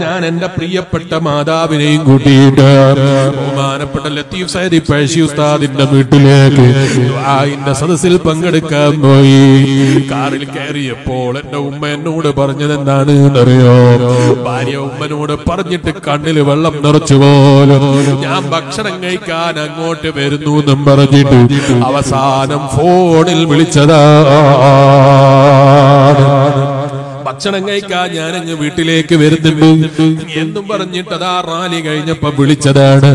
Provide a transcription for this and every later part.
ഞാൻ എന്റെ പ്രിയപ്പെട്ട മാതാവിനെയും കൂട്ടിയിട്ട് ബഹുമാനപ്പെട്ട ലത്തീഫ് സൈദി പഴശ്ശി ഉസ്താദിന്റെ വീട്ടിലേക്ക് ആയിന്റെ സദസ്സിൽ പങ്കെടുക്കാൻ പോയി. കാറിൽ കയറിയപ്പോൾ എന്റെ ഉമ്മ എന്നോട് പറഞ്ഞത് എന്താണ് എന്നറിയോ ഭാര്യ ഉമ്മനോട് പറഞ്ഞിട്ട് കണ്ണിൽ വെള്ളം നിറച്ചു പോലും. ഞാൻ ഭക്ഷണം കഴിക്കാൻ അങ്ങോട്ട് വരുന്നു എന്നും പറഞ്ഞിട്ട് അവസാനം ഫോണിൽ വിളിച്ചതാണ് ഭക്ഷണം കഴിക്കാൻ ഞാനങ്ങ് വീട്ടിലേക്ക് വരുന്നുണ്ട്. എന്നും പറഞ്ഞിട്ട് അതാ റാലി കഴിഞ്ഞപ്പോ വിളിച്ചതാണ്.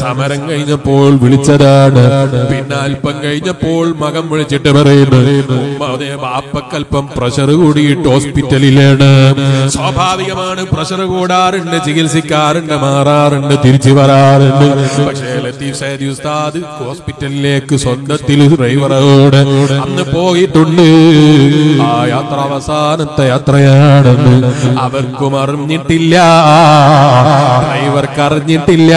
സമരം കഴിഞ്ഞപ്പോൾ വിളിച്ചതാണ്. പിന്നെ അല്പം കഴിഞ്ഞപ്പോൾ മകൻ വിളിച്ചിട്ട് പറയുന്നു ബാപ്പക്കൽപ്പം പ്രഷർ കൂടിയിട്ട് ഹോസ്പിറ്റലിലാണ് സ്വാഭാവികമാണ് പ്രഷർ കൂടാറുണ്ട് ചികിത്സിക്കാറുണ്ട് മാറാറുണ്ട് തിരിച്ചു വരാറുണ്ട്. പക്ഷേ ലത്തീഫ് സൈദി ഉസ്താദ് ഹോസ്പിറ്റലിലേക്ക് സ്വന്തത്തിൽ ഡ്രൈവറോട് അന്ന് പോയിട്ടുണ്ട്. ആ യാത്ര അവസാനത്തെ യാത്രയാണെന്ന് അവർക്കും അറിഞ്ഞിട്ടില്ല. ഡ്രൈവർക്ക് അറിഞ്ഞിട്ടില്ല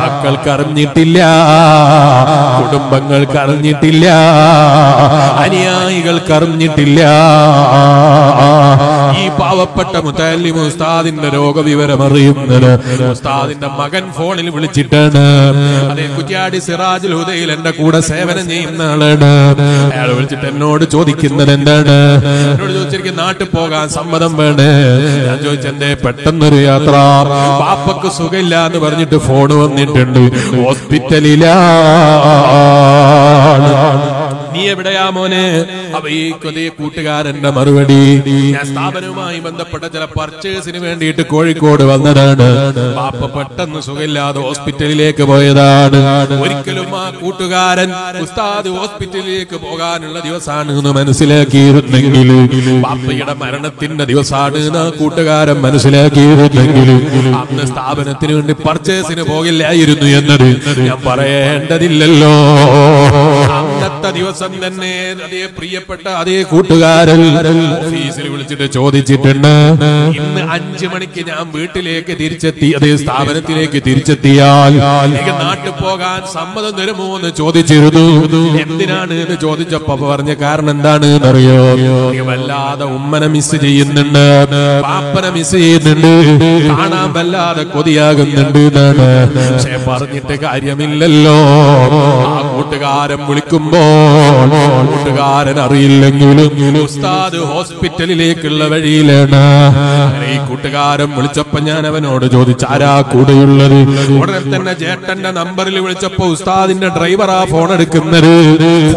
മക്കൾക്ക് അറിഞ്ഞിട്ടില്ല കുടുംബങ്ങൾക്ക് അറിഞ്ഞിട്ടില്ല അനുയായികൾക്ക് അറിഞ്ഞിട്ടില്ല ഈ പാവപ്പെട്ട മുത്തല്ലിം ഉസ്താദിന്റെ രോഗവിവരം അറിയുന്നത്. ഉസ്താദിന്റെ മകൻ ഫോണിൽ വിളിച്ചിട്ടാണ്. അതേ കുറ്റിയാടി സിറാജുൽ ഹുദയിൽ എന്റെ കൂടെ സേവനം ചെയ്യുന്ന ആളാണ്. അയാൾ വിളിച്ചിട്ട് എന്നോട് ചോദിക്കുന്നത് എന്താണ്? എന്നോട് ചോദിച്ചിരിക്കും നാട്ടിൽ പോകാൻ സമ്മതം വേണേ? ഞാൻ ചോദിച്ചെന്റെ പെട്ടെന്നൊരു യാത്ര? പാപ്പക്ക് സുഖമില്ല എന്ന് പറഞ്ഞിട്ട് ഫോൺ വന്നിട്ടുണ്ട്. ഹോസ്പിറ്റലിലാണ് നീ എവിടെയാ മോനെ? അപ്പൊ ഈ കൊതേ കൂട്ടുകാരന്റെ മറുപടി. ഞാൻ സ്ഥാപനവുമായി ബന്ധപ്പെട്ട ചില പർച്ചേസിന് വേണ്ടിയിട്ട് കോഴിക്കോട് വന്നതാണ്. പാപ്പ പെട്ടെന്ന് സുഖമില്ലാതെ ഹോസ്പിറ്റലിലേക്ക് പോയതാണ്. ഒരിക്കലും ആ കൂട്ടുകാരൻ ഉസ്താദ് ഹോസ്പിറ്റലിലേക്ക് പോകാനുള്ള ദിവസമാണ് എന്ന് മനസ്സിലാക്കിയിരുന്നെങ്കിൽ. പാപ്പയുടെ മരണത്തിന്റെ ദിവസമാണ് എന്ന് ആ കൂട്ടുകാരൻ മനസ്സിലാക്കിയിരുന്നെങ്കിൽ. അന്ന് സ്ഥാപനത്തിന് വേണ്ടി പർച്ചേസിന് പോകില്ലായിരുന്നു എന്നത് ഞാൻ പറയേണ്ടതില്ലല്ലോ. അന്നത്തെ ദിവസം തന്നെ അതേ പ്രിയപ്പെട്ട അതേ കൂട്ടുകാരൻ ഓഫീസിൽ വിളിച്ചിട്ട് ചോദിച്ചിട്ടുണ്ട്. ഇന്ന് അഞ്ചു മണിക്ക് ഞാൻ വീട്ടിലേക്ക് തിരിച്ചെത്തി അതേ സ്ഥാപനത്തിലേക്ക് തിരിച്ചെത്തിയാൽ എനിക്ക് നാട്ടിൽ പോകാൻ സമ്മതം തരുമോ എന്ന് ചോദിച്ചിരുന്നു. എന്തിനാണ് എന്ന് ചോദിച്ചപ്പോ പറഞ്ഞ കാരണം എന്താണ് അറിയോ വല്ലാതെ ഉമ്മനെ മിസ് ചെയ്യുന്നുണ്ട് പാപ്പനെ മിസ് ചെയ്യുന്നുണ്ട് കാണാൻ വല്ലാതെ കൊതിയാകുന്നുണ്ട് പക്ഷെ പറഞ്ഞിട്ട് കാര്യമില്ലല്ലോ. ആ കൂട്ടുകാരൻ വിളിക്കുമ്പോൾ കൂട്ടുകാരൻ അറിയില്ലെങ്കിലും ഉസ്താദ് ഹോസ്പിറ്റലിലേക്കുള്ള വഴിയിലാണ്. ഈ കൂട്ടുകാരൻ വിളിച്ചപ്പോ ഞാൻ അവനോട് ചോദിച്ചു ആരാ കൂടെയുള്ളത്? ഉടനെ തന്നെ ചേട്ടന്റെ നമ്പറിൽ വിളിച്ചപ്പോ ഉസ്താദിന്റെ ഡ്രൈവറാ ഫോൺ എടുക്കുന്നത്.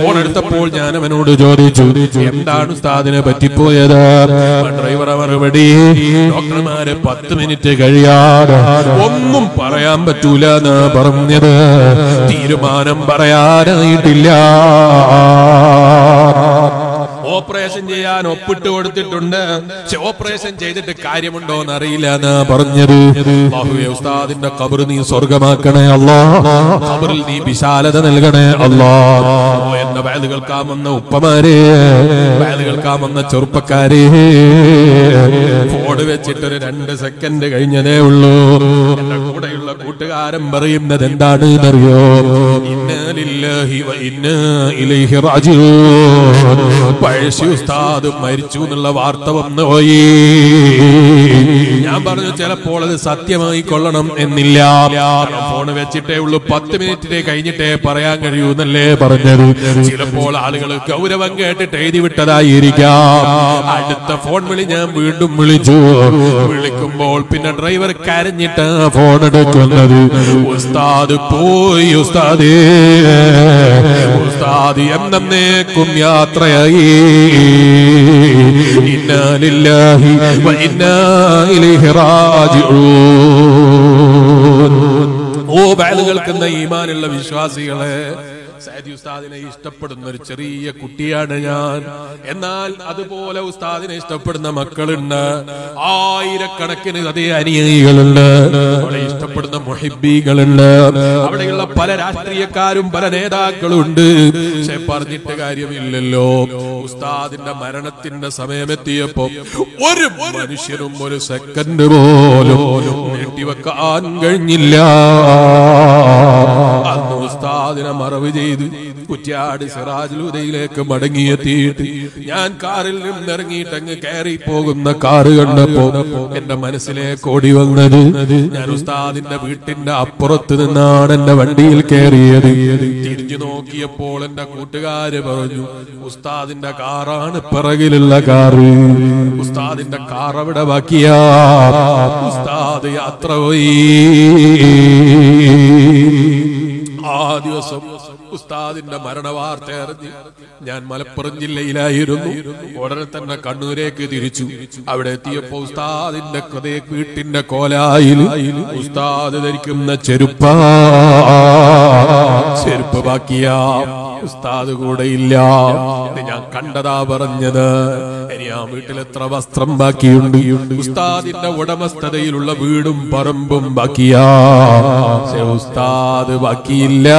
ഫോൺ എടുത്തപ്പോൾ ഞാൻ അവനോട് ചോദിച്ചു എന്താണ് ഉസ്താദിനെ പറ്റിപ്പോയത്? ഡ്രൈവർ മറുപടി ഡോക്ടർമാരെ പത്ത് മിനിറ്റ് കഴിയാതെ ഒന്നും പറയാൻ പറ്റൂല എന്ന് പറഞ്ഞത്. തീരുമാനം പറയാനായിട്ടില്ല. ഓപ്പറേഷൻ ചെയ്യാൻ ഒപ്പിട്ട് കൊടുത്തിട്ടുണ്ട്. പക്ഷെ ഓപ്പറേഷൻ ചെയ്തിട്ട് കാര്യമുണ്ടോ എന്ന് അറിയില്ല എന്ന് പറഞ്ഞത്. ഉസ്താദിന്റെ കബർ നീ സ്വർഗമാക്കണേ അല്ലാ കബറിൽ നീ വിശാലത നൽകണേ അല്ലാ എന്റെ വയത് കേൾക്കാൻ വന്ന ഉപ്പമാരെ. വയത് കേൾക്കാൻ വന്ന ചെറുപ്പക്കാരെ. ഫോട് വെച്ചിട്ടൊരു രണ്ട് സെക്കൻഡ് കഴിഞ്ഞതേ ഉള്ളൂ. കൂടെയുള്ള കൂട്ടുകാരൻ പറയുന്നത് അറിയോ ഇന്നാ പഴശ്ശി ഉസ്താദ് മരിച്ചു എന്നുള്ള വാർത്ത വന്നു ഞാൻ പറഞ്ഞു ചിലപ്പോൾ അത് സത്യമായി കൊള്ളണം എന്നില്ല. ഫോണ് വെച്ചിട്ടേ ഉള്ളൂ. പത്ത് മിനിറ്റിനെ കഴിഞ്ഞിട്ടേ പറയാൻ കഴിയൂ എന്നല്ലേ പറഞ്ഞത്. ചിലപ്പോൾ ആളുകൾ ഗൗരവം കേട്ടിട്ട് എഴുതി വിട്ടതായിരിക്കാം. അടുത്ത ഫോൺ വിളി ഞാൻ വീണ്ടും വിളിച്ചു. വിളിക്കുമ്പോൾ പിന്നെ ഡ്രൈവർ കരഞ്ഞിട്ട് ഫോൺ എടുക്കുന്നത്. ഉസ്താദ് പോയി ഉസ്താദേ. ഉസ്താദ് എന്നേക്കും യാത്രയായി. ഇലൈഹി റാജിഊൻ. ഓ ബാലുകൾക്കെന്ന കേൾക്കുന്ന ഈമാനുള്ള വിശ്വാസികളെ സൈദി ഉസ്താദിനെ ഇഷ്ടപ്പെടുന്ന ഒരു ചെറിയ കുട്ടിയാണ് ഞാൻ. എന്നാൽ അതുപോലെ ഉസ്താദിനെ ഇഷ്ടപ്പെടുന്ന മക്കളുണ്ട്. ആയിരക്കണക്കിന് അതേ അനുയായികളുണ്ട് അവിടെ ഇഷ്ടപ്പെടുന്ന മൊഹിബികളുണ്ട്. അവിടെയുള്ള പല രാഷ്ട്രീയക്കാരും പല നേതാക്കളും ഉണ്ട് പക്ഷെ പറഞ്ഞിട്ട് കാര്യമില്ലല്ലോ. ഉസ്താദിന്റെ മരണത്തിന്റെ സമയമെത്തിയപ്പോ ഒരു മനുഷ്യരും ഒരു സെക്കൻഡ് പോലും നീട്ടിവെക്കാൻ കഴിഞ്ഞില്ല. ഉസ്താദിനെ മറവ് ചെയ്ത് കുറ്റ്യാട് സിറാജുലുദയിലേക്ക് മടങ്ങിയെത്തിയിട്ട് ഞാൻ കാറിൽ നിന്നിറങ്ങിയിട്ട് അങ്ങ് കയറി പോകുന്ന കാറ് കണ്ടപ്പോ എന്റെ മനസ്സിലേക്ക് ഓടി വന്നത് ഞാൻ ഉസ്താദിന്റെ വീട്ടിന്റെ അപ്പുറത്ത് നിന്നാണ് എന്റെ വണ്ടിയിൽ കയറിയത്. തിരിഞ്ഞു നോക്കിയപ്പോൾ എന്റെ കൂട്ടുകാര് പറഞ്ഞു ഉസ്താദിന്റെ കാറാണ് പിറകിലുള്ള കാറ്. ഉസ്താദിന്റെ കാർ അവിടെ ബാക്കിയാ. ഉസ്താദ് യാത്ര പോയി. ഉസ്താദിന്റെ മരണവാർത്ത അറിഞ്ഞ് ഞാൻ മലപ്പുറം ജില്ലയിലായിരുന്നു. ഉടനെ തന്നെ കണ്ണൂരേക്ക് തിരിച്ചു. അവിടെ എത്തിയപ്പോ ഉസ്താദിന്റെ കഥയെ വീട്ടിന്റെ കോലായിൽ ഉസ്താദ് ധരിക്കുന്ന ചെരുപ്പ ചെരുപ്പ് ബാക്കിയ ഉസ്താദ് കൂടെ ഇല്ല. ഞാൻ കണ്ടതാ പറഞ്ഞത്. ആ വീട്ടിൽ എത്ര വസ്ത്രം ബാക്കിയുണ്ട്? ഉസ്താദിന്റെ ഉടമസ്ഥതയിലുള്ള വീടും പറമ്പും ബാക്കിയാ. ഉസ്താദ് ബാക്കിയില്ല.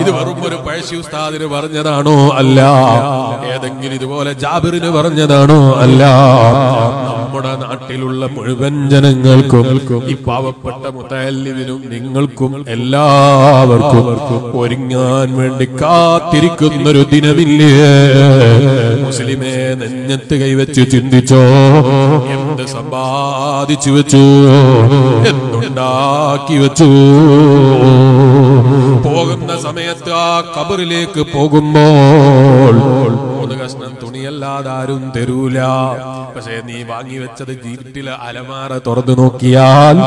ഇത് വെറും ഒരു പഴശ്ശി ഉസ്താദിന് പറഞ്ഞതാണോ? അല്ല. ഏതെങ്കിലും ഇതുപോലെ ജാബിറിന് പറഞ്ഞതാണോ? അല്ല. നമ്മുടെ നാട്ടിലുള്ള മുഴുവൻ ജനങ്ങൾക്കും ഈ പാവപ്പെട്ട മുത്തല്ലിവിനും നിങ്ങൾക്കും എല്ലാവർക്കും ഒരുങ്ങാൻ വേണ്ടി കാത്തിരിക്കുന്നൊരു ദിനമില്ലേ? മുസ്ലിമേ നെഞ്ഞത്ത് കൈവച്ച് ചിന്തിച്ചോ? എന്ത് സമ്പാദിച്ചു വെച്ചു? എന്തുണ്ടാക്കി വെച്ചു? പോകുന്ന സമയത്ത് ആ കബറിലേക്ക് പോകുമ്പോൾ മൂന്ന് കഷ്ണം തുണിയല്ലാതെ ആരും തരൂല. പക്ഷേ നീ വാങ്ങി വെച്ചത് വീട്ടിലെ അലമാര തുറന്നു നോക്കിയാൽ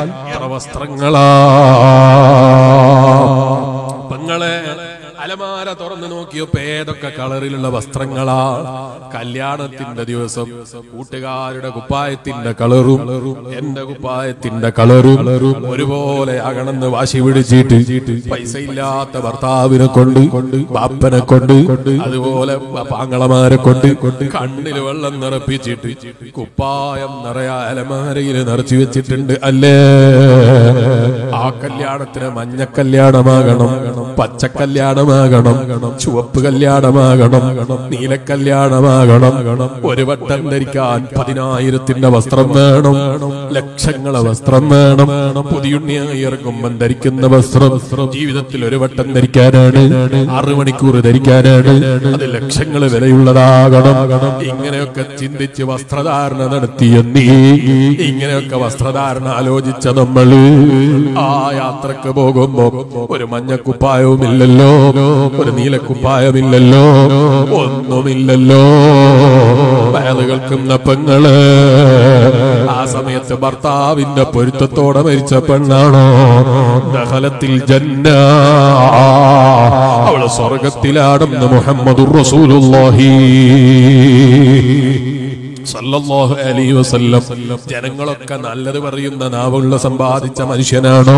എത്ര വസ്ത്രങ്ങളാ. പെങ്ങളെ അലമാര തുറന്നു നോക്കിയപ്പോ ഏതൊക്കെ കളറിലുള്ള വസ്ത്രങ്ങളാ? കല്യാണത്തിന്റെ ദിവസം കൂട്ടുകാരുടെ കുപ്പായത്തിന്റെ കളറും എന്റെ കുപ്പായത്തിന്റെ കളറും ഒരുപോലെ ആകണമെന്ന് വാശി പിടിച്ചിട്ട് പൈസ ഇല്ലാത്ത ഭർത്താവിനെ കൊണ്ട് ബാപ്പനെ കൊണ്ട് അതുപോലെ പാങ്ങളമാരെ കൊണ്ട് കണ്ണിൽ വെള്ളം നിറപ്പിച്ചിട്ട് കുപ്പായം നിറയെ അലമാരയിൽ നിറച്ചു വെച്ചിട്ടുണ്ട്. അല്ലേ? ആ കല്യാണത്തിന് മഞ്ഞ കല്യാണമാകണം പച്ച കല്യാണമാകണം ചുവപ്പ് കല്യാണമാകണം നീല കല്യാണമാകണം. ഒരു വട്ടം ധരിക്കാൻ പതിനായിരത്തിന്റെ വസ്ത്രം വേണം ലക്ഷങ്ങളെ വസ്ത്രം വേണം. പുതിയുണ്ണിയായി ഇറങ്ങുമ്പം ധരിക്കുന്ന വസ്ത്രം ജീവിതത്തിൽ ഒരു വട്ടം ധരിക്കാനാണ് ആറ് മണിക്കൂർ ധരിക്കാനാണ്. അത് ലക്ഷങ്ങൾ വിലയുള്ളതാകണം. ഇങ്ങനെയൊക്കെ ചിന്തിച്ച് വസ്ത്രധാരണ നടത്തിയ നീ ഇങ്ങനെയൊക്കെ വസ്ത്രധാരണ ആലോചിച്ച നമ്മൾ ആ യാത്രയ്ക്ക് പോകുമ്പോ ഒരു മഞ്ഞക്കുപ്പായവുമില്ലല്ലോ ഒരു നീലക്കുപ്പായമില്ലല്ലോ ഒന്നുമില്ലല്ലോ. വയലുകൾക്കും കേൾക്കുന്ന പെങ്ങൾ ആ സമയത്ത് ഭർത്താവിന്റെ പൊരുത്തത്തോടെ മരിച്ച പെണ്ണാണോ ദഹലത്തിൽ ജന്ന. അവൾ സ്വർഗത്തിലാടുന്ന മുഹമ്മദ് റസൂലുള്ളാഹി. സല്ലല്ലാഹു അലൈഹി വസല്ലം. ജനങ്ങളൊക്കെ നല്ലത് പറയുന്ന നാവുള്ള സമ്പാദിച്ച മനുഷ്യനാണോ?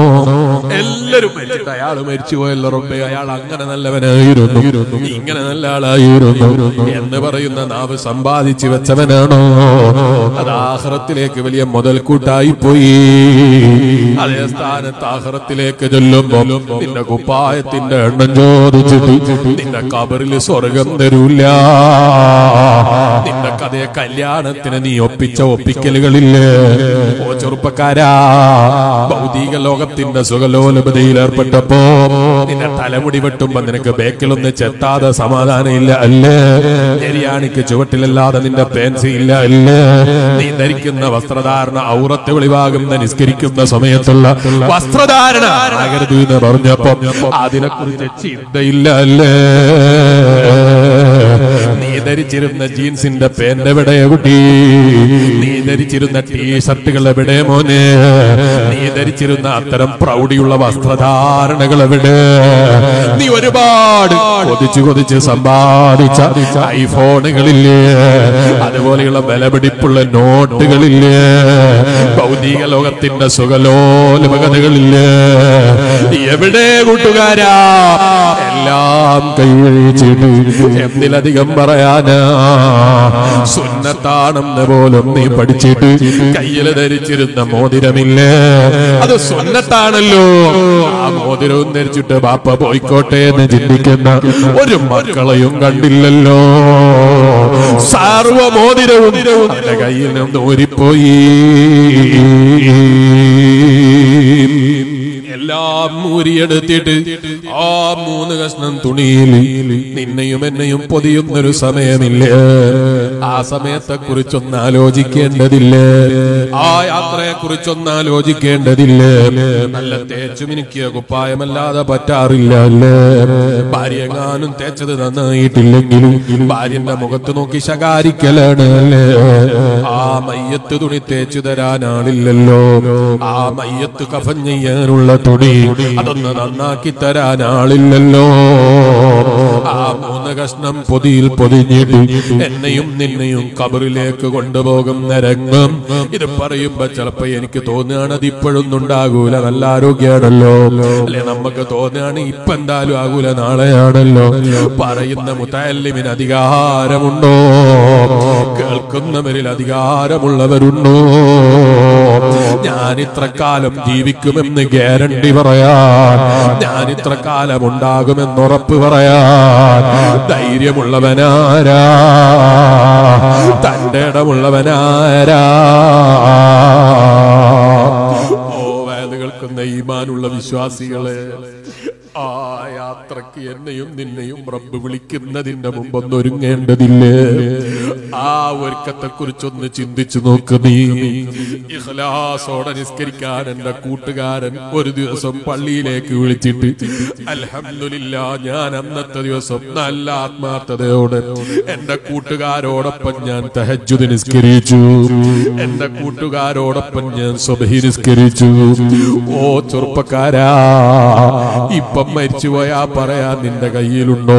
എല്ലാരും മരിച്ചിട്ട് അയാൾ മരിച്ചു പോയല്ലോ റബ്ബേ. അയാൾ അങ്ങനെ നല്ലവനായിരുന്നു. ഇങ്ങനെ നല്ല ആളായിരുന്നു. എന്ന് പറയുന്ന നാവ് സമ്പാദിച്ചു വെച്ചവനാണോ? അത് ആഹ്റത്തിലേക്ക് വലിയ മുതൽക്കൂട്ടായി പോയി. അതേ സ്ഥാനത്ത് ആഹ്റത്തിലേക്ക് ചൊല്ലുമ്പോ നിന്റെ കുപ്പായത്തിന്റെ എണ്ണം ചോദിച്ചിട്ട് നിന്റെ കബറിൽ സ്വർഗം തരൂല്ല നിന്റെ കഥയെ കല്യാണത്തിന് നീ ഒപ്പിച്ച ഒപ്പിക്കലുകളില്ലേ? ഓ ചെറുപ്പക്കാരാ ഭൗതിക ലോകത്തിന്റെ സുഖലോലപതയിൽ ഏർപ്പെട്ടപ്പോ നിന്റെ തലമുടി വെട്ടുമ്പോ നിനക്ക് ബേക്കിലൊന്ന് ചെത്താതെ സമാധാനം ഇല്ല അല്ലേ? ശരിയാണിക്ക് ചുവട്ടിലല്ലാതെ നിന്റെ പേൻസി ഇല്ല അല്ലേ? നീ ധരിക്കുന്ന വസ്ത്രധാരണ ഔറത്തെ വെളിവാകുന്ന നിസ്കരിക്കുന്ന സമയത്തുള്ള വസ്ത്രധാരണ ആകരുത് എന്ന് പറഞ്ഞപ്പോ അതിനെക്കുറിച്ച് ചിന്തയില്ല അല്ലേ? ധരിച്ചിരുന്ന ജീൻസിന്റെ പേന്റ് എവിടെ കുട്ടി? നീ ധരിച്ചിരുന്ന ടീഷർട്ടുകൾ എവിടെ മോനെ? നീ ധരിച്ചിരുന്ന അത്തരം പ്രൗഢിയുള്ള വസ്ത്രധാരണകൾ എവിടെ? നീ ഒരുപാട് കൊതിച്ചു കൊതിച്ച് സമ്പാദിച്ച ഐഫോണുകളില്ലേ? അതുപോലെയുള്ള വിലപിടിപ്പുള്ള നോട്ടുകളില്ലേ? ഭൗതിക ലോകത്തിന്റെ സുഖലോലപകതകളില്ലേ എവിടെ കൂട്ടുകാരാ? എല്ലാം കൈവഴിച്ചിട്ട് എന്തിലധികം സുന്നത്താണെന്ന് പോലും നീ പഠിച്ചിട്ട് കയ്യിൽ ധരിച്ചിരുന്ന മോതിരമില്ലേ. അത് സുന്നത്താണല്ലോ. ആ മോതിരവും ധരിച്ചിട്ട് ബാപ്പ പോയിക്കോട്ടെ എന്ന് ചിന്തിക്കുന്ന ഒരു മക്കളെയും കണ്ടില്ലല്ലോ. സാർവ മോതിരവും കയ്യിൽ നിന്ന് ഊരിപ്പോയി. എല്ലാ ഊരിയെടുത്തിട്ട് ആ മൂന്ന് കഷ്ണം തുണിയിൽ നിന്നെയും എന്നെയും പൊതിയുന്നൊരു സമയമില്ല? ആ സമയത്തെ കുറിച്ചൊന്ന് ആലോചിക്കേണ്ടതില്ല. ആ യാത്രയെ കുറിച്ചൊന്ന് ആലോചിക്കേണ്ടതില്ല. നല്ല തേച്ചു മിനുക്കിയ കുപ്പായമല്ലാതെ പറ്റാറില്ല. അല്ലേ ഭാര്യ എങ്ങാനും തേച്ചത് നന്നായിട്ടില്ലെങ്കിലും ഭാര്യന്റെ മുഖത്ത് നോക്കി ശകാരിക്കലാണ്. അല്ലേ ആ മയ്യത്ത് തുണി തേച്ചു തരാനാളില്ലല്ലോ ആ മയ്യത്ത് കഫൻ ചെയ്യാനുള്ള തുണി അതൊന്ന് നന്നാക്കി തരാനാളില്ലല്ലോ ആ മൂന്ന് കഷ്ണം പൊതിയിൽ പൊതിഞ്ഞിട്ട് എന്നെയും നിന്നെയും കബറിലേക്ക് കൊണ്ടുപോകും രംഗം ഇത് പറയുമ്പോ ചിലപ്പോ എനിക്ക് തോന്നുകയാണ് അത് ഇപ്പോഴൊന്നും ഉണ്ടാകൂല. നല്ല ആരോഗ്യമാണല്ലോ. അല്ലെ നമുക്ക് തോന്നുകയാണ് ഇപ്പൊ എന്തായാലും ആകൂല നാളെയാണല്ലോ. പറയുന്ന മുത്തല്ലിമിന് അധികാരമുണ്ടോ? കേൾക്കുന്നവരിൽ അധികാരമുള്ളവരുണ്ടോ? ഞാൻ ഇത്ര കാലം ജീവിക്കുമെന്ന് ഗ്യാരണ്ടി പറയാൻ ഞാൻ ഇത്ര കാലം ഉണ്ടാകുമെന്ന് ഉറപ്പ് പറയാൻ ധൈര്യമുള്ളവനാരാ? തന്റെ ഇടമുള്ളവനാരാ? ഓ വയത് കേൾക്കുന്ന ഈമാനുള്ള വിശ്വാസികളെ. യാത്രയ്ക്ക് എന്നെയും നിന്നെയും റബ്ബ് വിളിക്കുന്നതിന്റെ മുമ്പൊന്ന് ഒരുങ്ങേണ്ടതില്ലേ? ആ ഒരുക്കത്തെ കുറിച്ചൊന്ന് ചിന്തിച്ചു നോക്ക് നീ. ഇഖ്ലാസോടെ നിസ്കരിക്കാൻ എന്റെ കൂട്ടുകാരൻ ഒരു ദിവസം പള്ളിയിലേക്ക് വിളിച്ചിട്ട് അലഹമില്ല ഞാൻ അന്നത്തെ ദിവസം നല്ല ആത്മാർത്ഥതയോടെ എന്റെ കൂട്ടുകാരോടൊപ്പം ഞാൻ തഹജ്ജുദ് നിസ്കരിച്ചു. എന്റെ കൂട്ടുകാരോടൊപ്പം ഞാൻ സ്വബഹി നിസ്കരിച്ചു. ഓ ചെറുപ്പക്കാരാ ഇപ്പം മരിച്ചു പോയാ പറയാ നിന്റെ കയ്യിലുണ്ടോ?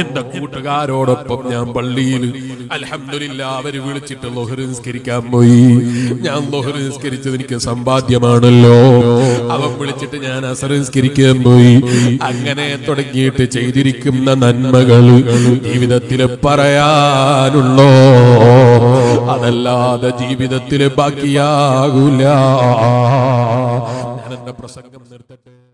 എന്റെ കൂട്ടുകാരോടൊപ്പം ഞാൻ പള്ളിയിൽ അലഹമില്ല അവർ വിളിച്ചിട്ട് ലോഹരി നിസ്കരിക്കാൻ പോയി. ഞാൻ ലോഹരി നിസ്കരിച്ചത് എനിക്ക് സമ്പാദ്യമാണല്ലോ. അവൻ വിളിച്ചിട്ട് ഞാൻ അസർ നിസ്കരിക്കാൻ പോയി. അങ്ങനെ തുടങ്ങിയിട്ട് ചെയ്തിരിക്കുന്ന നന്മകൾ ജീവിതത്തിൽ പറയാനുള്ളോ? അതല്ലാതെ ജീവിതത്തിൽ ബാക്കിയാകൂല. ഞാൻ എന്റെ പ്രസംഗം നിർത്തട്ടെ?